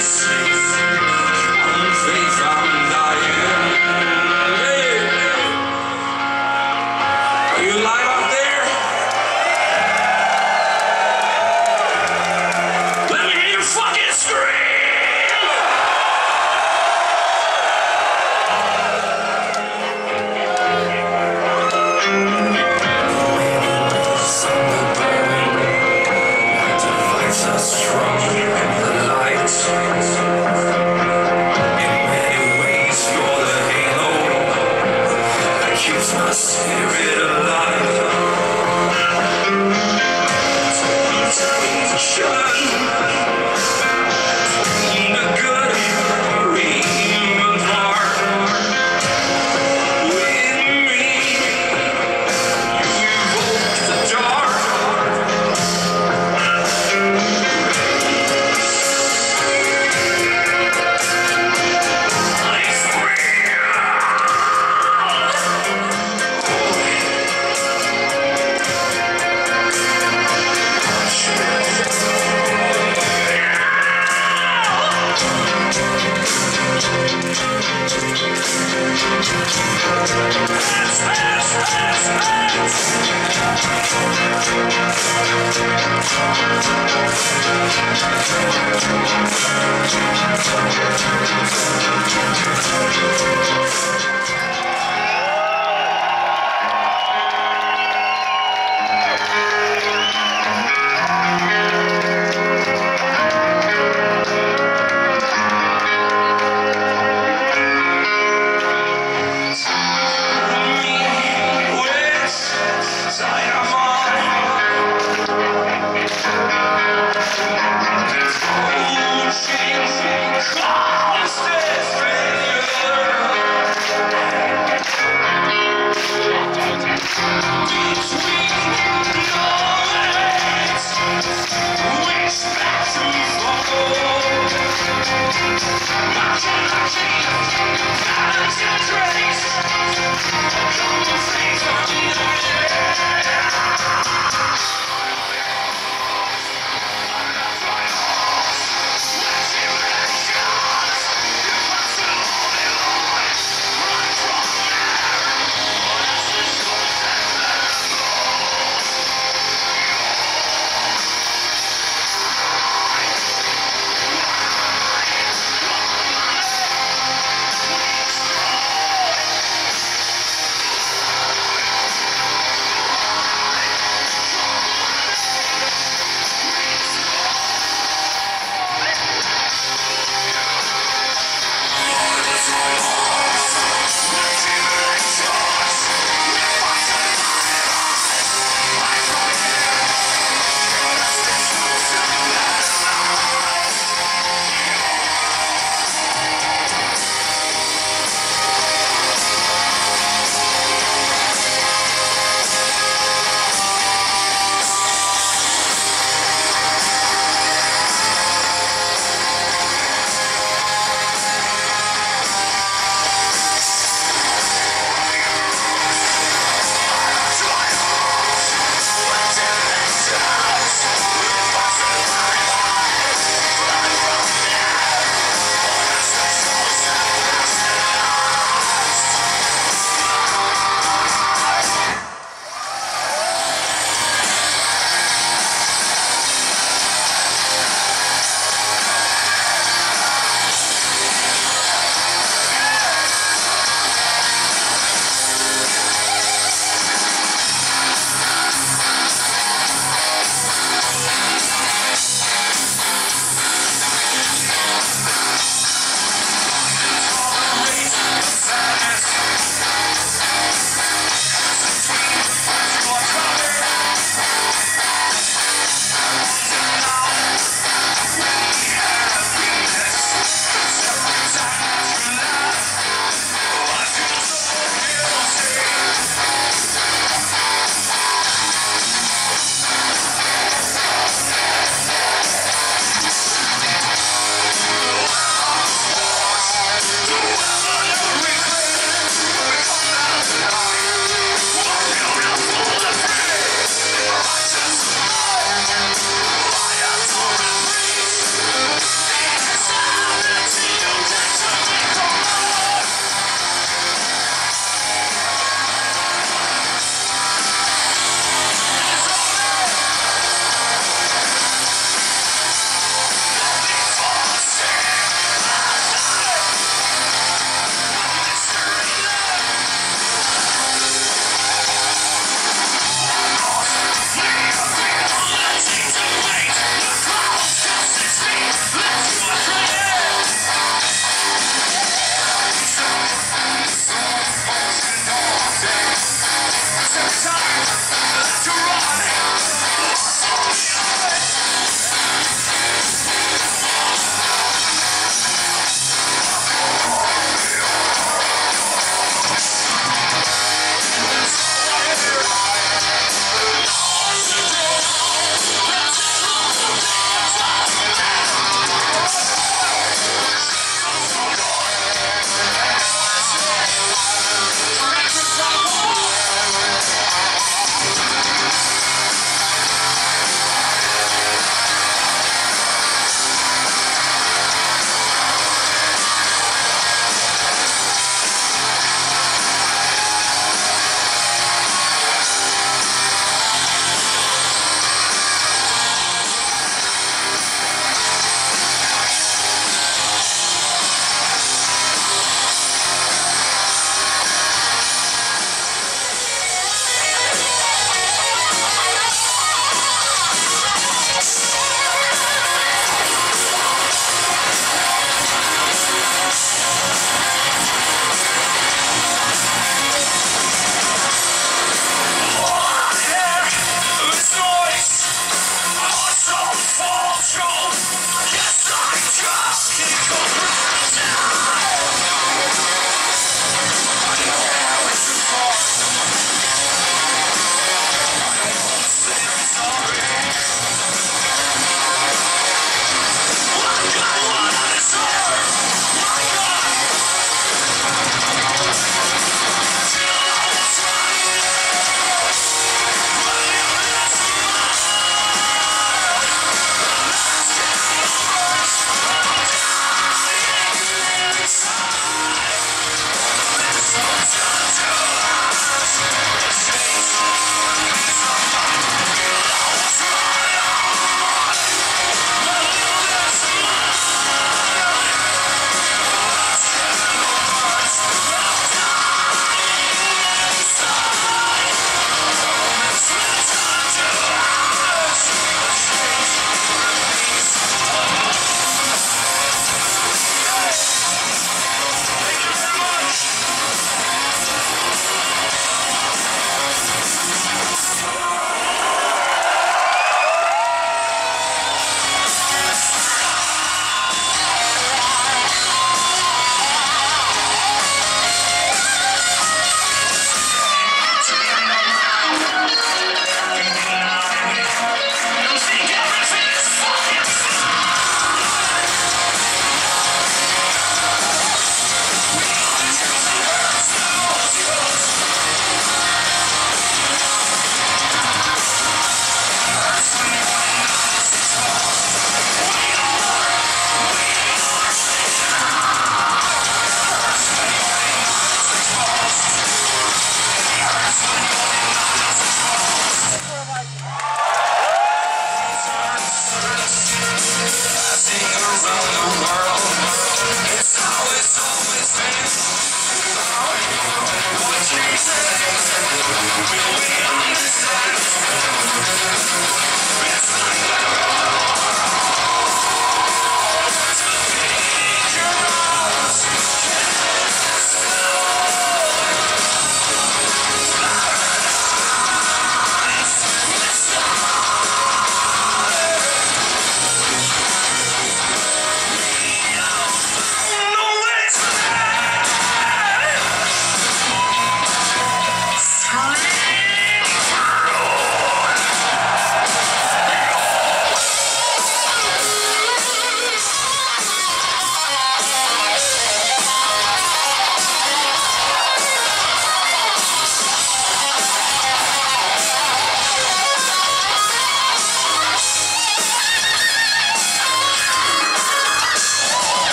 balancing Yes, yes, yes.